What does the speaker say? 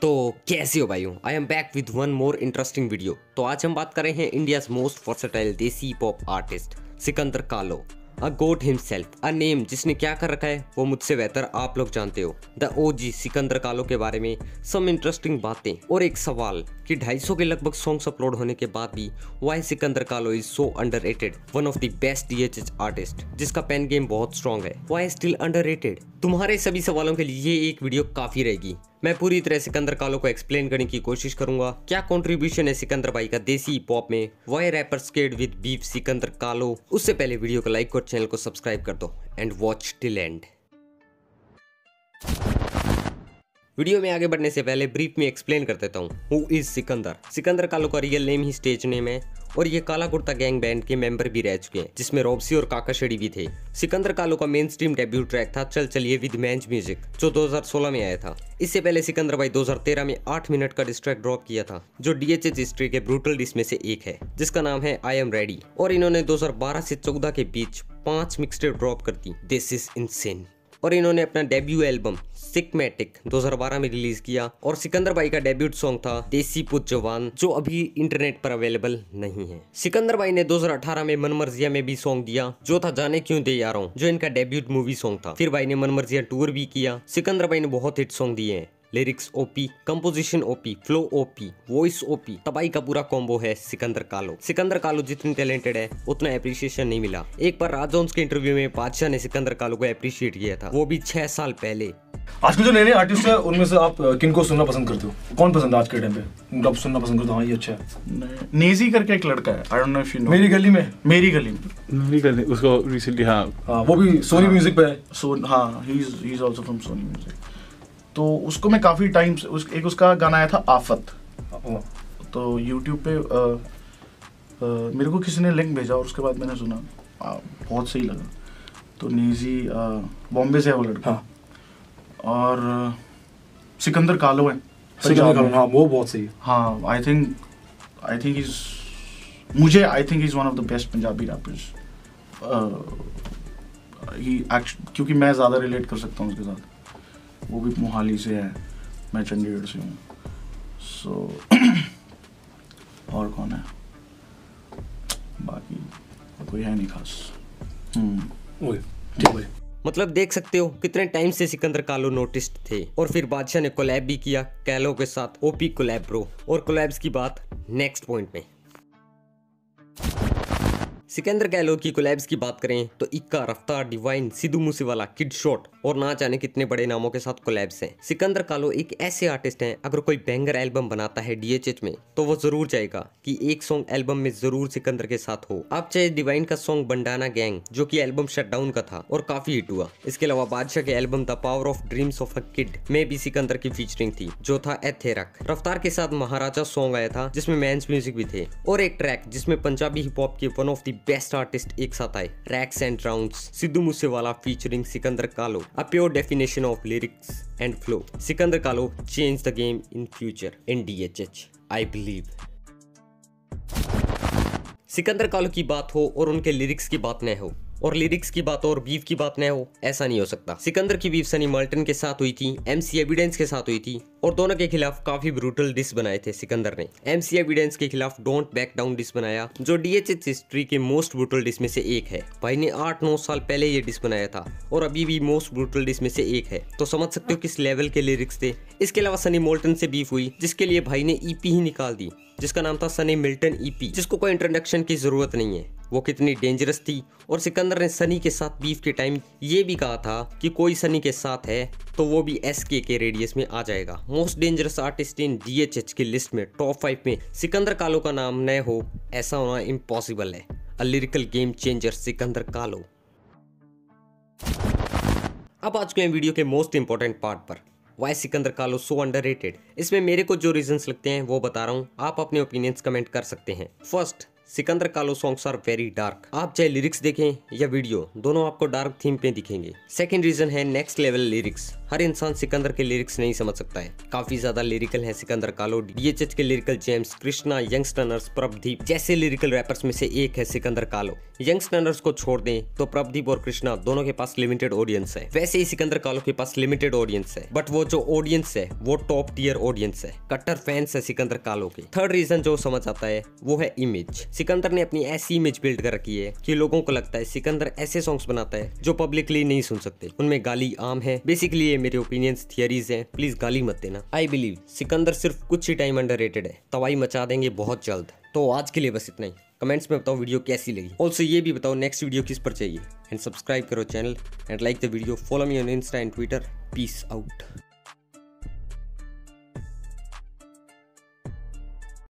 तो कैसे हो भाइयों I am back with one more interesting video तो आज हम बात कर रहे हैं India's most versatile desi pop artist Sikander Kahlon. A got himself a name जिसने क्या कर रखा है, वो मुझसे बेहतर आप लोग जानते हो। द ओ जी सिकंदर कालो के बारे में सम इंटरेस्टिंग बातें और एक सवाल कि 250 के लगभग सॉन्ग्स अपलोड होने के बाद भी why Sikandar Kahlon is so under one of the best DHH artist जिसका पेन गेम बहुत स्ट्रॉन्ग है। वाई स्टिल अंडर तुम्हारे सभी सवालों के लिए ये एक वीडियो काफ़ी रहेगी। मैं पूरी तरह सिकंदर कालो को एक्सप्लेन करने की कोशिश करूँगा। क्या कंट्रीब्यूशन है सिकंदर भाई का देसी पॉप में? Why rapper scared with beef Sikandar Kahlon उससे पहले वीडियो को लाइक और चैनल को सब्सक्राइब कर दो and watch till end video में आगे बढ़ने से पहले ब्रीफ में एक्सप्लेन कर देता हूँ। Who is Sikandar? सिकंदर कालो का रियल नेम ही स्टेज नेम है। और ये काला कुर्ता गैंग बैंड के मेंबर भी रह चुके हैं, जिसमें रोबसी और काका शेडी भी थे। सिकंदर कालो का मेन स्ट्रीम डेब्यू ट्रैक था, चल चलिए विद मैंच म्यूज़िक जो 2016 में आया था। इससे पहले सिकंदर भाई 2013 में 8 मिनट का डिस्ट्रैक ड्रॉप किया था, जो डीएचएच हिस्ट्री के ब्रूटल डिस में से एक है, जिसका नाम है आई एम रेडी और इन्होंने 2012 से 14 के बीच पाँच मिक्सटेप ड्रॉप कर दी। दिस इज़ इनसेन और इन्होंने अपना डेब्यू एल्बम सिकमेटिक 2012 में रिलीज़ किया। और सिकंदर भाई का डेब्यूट सॉन्ग था, देसी पुत जवान, जो अभी इंटरनेट पर अवेलेबल नहीं है। सिकंदर भाई ने 2018 में मनमर्जिया में भी सॉन्ग दिया, जो था जाने क्यों दे हूँ जो इनका डेब्यूट मूवी सॉन्ग था। फिर भाई ने मनमर्जिया टूर भी किया। सिकंदर भाई ने बहुत हिट सॉन्ग दिए हैं। Lyrics OP composition OP flow OP voice OP तबाई का पूरा कॉम्बो है सिकंदर कालो। सिकंदर कालो जितनी टैलेंटेड है उतना अप्रिशिएशन नहीं मिला। एक बार राजोन्स के इंटरव्यू में बादशाह ने सिकंदर कालो को अप्रिशिएट किया था। वो भी छह साल पहले। आजकल जो नए नए आर्टिस्ट है उनमें से आप किन को सुनना पसंद करते हो? कौन पसंद है आज के टाइम पे? मतलब सुनना पसंद करते हो? हाँ ये अच्छा है। नेजी करके एक लड़का है। I don't know if you know मेरी गली में? मेरी गली में। मेरी गली उसको रिसेंटली हाँ। हाँ वो भी सोनी म्यूज़िक पे है? सो हाँ he is he is also from Sony Music तो उसको मैं काफ़ी टाइम उस, एक उसका गाना आया था आफत। तो यूट्यूब पे आ, आ, मेरे को किसी ने लिंक भेजा और उसके बाद मैंने सुना। आ, बहुत सही लगा। तो नीजी बॉम्बे से है वो लड़का। हाँ। और सिकंदर कालो है। सिकंदर कालो हाँ वो बहुत सही है। हाँ I think I think is मुझे I think is one of the best Punjabi rappers ही क्योंकि मैं ज़्यादा रिलेट कर सकता हूँ उसके साथ। वो भी मोहाली से है। मैं चंडीगढ़ से हूँ। सो so, और कौन है? बाकी कोई है नहीं खास। हम्म। ठीक मतलब देख सकते हो कितने टाइम से सिकंदर कालो नोटिस्ड थे और फिर बादशाह ने कोलैब भी किया कैलो के साथ ओपी कोलैब ब्रो और कोलैब्स की बात नेक्स्ट पॉइंट में। सिकंदर गहलोत की कोलैब्स की बात करें तो Ikka Raftaar Divine Sidhu Moosewala Kid Shot और ना जाने कितने बड़े नामों के साथ कोलैब्स हैं। सिकंदर कालो एक ऐसे आर्टिस्ट हैं, अगर कोई बैंगर एल्बम बनाता है डीएचएच में तो वो ज़रूर जाएगा कि एक सॉन्ग एल्बम में ज़रूर सिकंदर के साथ हो। अब चाहे डिवाइन का सॉन्ग बंडाना गैंग जो की एल्बम शटडाउन का था, और काफ़ी हिट हुआ। इसके अलावा बादशाह के album the power of dreams of a kid में भी सिकंदर की फीचरिंग थी, जो था एथेरक। रफ्तार के साथ महाराजा सॉन्ग आया था, जिसमें मैं म्यूज़िक भी थे, और एक ट्रैक जिसमें पंजाबी हिप हॉप के one of the best artist एक साथ आए। Racks and rounds Sidhu Moosewala featuring Sikandar Kahlon. A pure definition of lyrics and flow Sikandar Kahlon change the game in future in H I believe Sikandar Kahlon की बात हो और उनके lyrics की बात न हो। और लिरिक्स की बात और बीफ की बात न हो, ऐसा नहीं हो सकता। सिकंदर की बीफ सनी मल्टन के साथ हुई थी एमसी एविडेंस के साथ हुई थी और दोनों के खिलाफ काफ़ी ब्रूटल डिस बनाए थे सिकंदर ने। एमसी एविडेंस के खिलाफ डोंट बैक डाउन डिस बनाया, जो डीएचएच हिस्ट्री के मोस्ट ब्रूटल डिस में से एक है। भाई ने आठ नौ साल पहले ये डिस बनाया था और अभी भी मोस्ट ब्रूटल डिस में से एक है। तो समझ सकते हो किस लेवल के लिरिक्स थे। इसके अलावा सनी मोल्टन से बीफ हुई, जिसके लिए भाई ने ईपी ही निकाल दी, जिसका नाम था सनी मिल्टन ईपी जिसको कोई इंट्रोडक्शन की ज़रूरत नहीं है। वो कितनी डेंजरस थी। और सिकंदर ने सनी के साथ बीफ के टाइम ये भी कहा था कि कोई सनी के साथ है तो वो भी एस के के रेडियस में आ जाएगा। Most dangerous artist in DHH की लिस्ट में टॉप फाइव में सिकंदर कालो का नाम न हो, ऐसा होना इम्पॉसिबल है। A lyrical game changer Sikandar Kahlon. अब आज के वीडियो के मोस्ट इंपॉर्टेंट पार्ट पर। Why Sikandar Kahlon so under इसमें मेरे को जो रीजंस लगते हैं, वो बता रहा हूँ। आप अपने ओपिनियंस कमेंट कर सकते हैं। फ़र्स्ट सिकंदर कालो सॉन्ग्स आर वेरी डार्क आप चाहे लिरिक्स देखें या वीडियो दोनों आपको डार्क थीम पे दिखेंगे। सेकंड रीजन है नेक्स्ट लेवल लिरिक्स हर इंसान सिकंदर के लिरिक्स नहीं समझ सकता है। काफ़ी ज़्यादा लिरिकल है सिकंदर कालो। डीएचएच के lyrical gems Krishna young Young Stunners Prabhdeep जैसे लिरिकल रैपर्स में से एक है सिकंदर कालो। यंगस्टनर्स को छोड़ दें तो प्रभदीप और कृष्णा दोनों के पास लिमिटेड ऑडियंस है। वैसे ही सिकंदर कालो के पास लिमिटेड ऑडियंस है। बट वो जो ऑडियंस है, वो टॉप टीयर ऑडियंस है। कट्टर फैंस है सिकंदर कालो के। थर्ड रीजन जो समझ आता है, वो है इमेज सिकंदर ने अपनी ऐसी इमेज बिल्ड कर रखी है कि लोगों को लगता है सिकंदर ऐसे सॉन्ग्स बनाता है जो पब्लिकली नहीं सुन सकते। उनमें गाली आम है। बेसिकली ये मेरे ओपिनियंस थियरीज हैं। प्लीज़ गाली मत देना। आई बिलीव सिकंदर सिर्फ़ कुछ ही टाइम अंडर है। तवाई मचा देंगे बहुत जल्द। तो आज के लिए बस इतना ही। कमेंट्स में बताओ वीडियो कैसी लगी। ऑल्सो ये भी बताओ नेक्स्ट वीडियो किस पर चाहिए। एंड सब्सक्राइब करो channel and like the video follow me on Insta and Twitter peace out